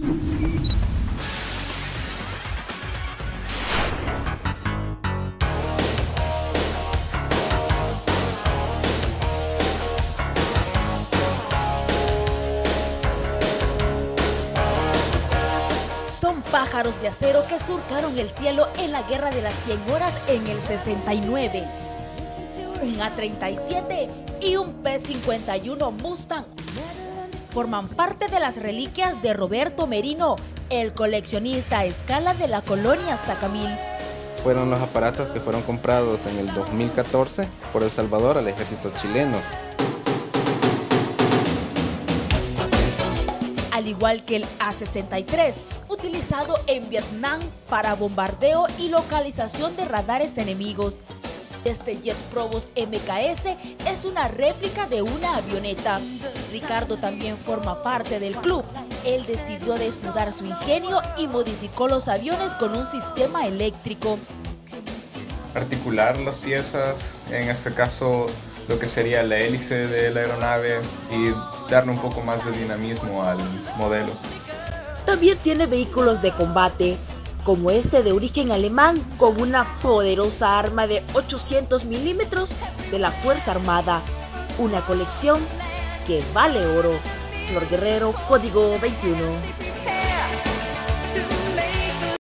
Son pájaros de acero que surcaron el cielo en la Guerra de las 100 Horas en el 69. Un A-37 y un P-51 Mustang forman parte de las reliquias de Roberto Merino, el coleccionista a escala de la colonia Sacamil. Fueron los aparatos que fueron comprados en el 2014 por El Salvador al ejército chileno. al igual que el A-63, utilizado en Vietnam para bombardeo y localización de radares enemigos. Este Jet Probos MKS es una réplica de una avioneta. Ricardo también forma parte del club. Él decidió desnudar su ingenio y modificó los aviones con un sistema eléctrico. Articular las piezas, en este caso lo que sería la hélice de la aeronave y darle un poco más de dinamismo al modelo. También tiene vehículos de combate, como este de origen alemán con una poderosa arma de 800 milímetros de la Fuerza Armada. Una colección que vale oro. Flor Guerrero, código 21.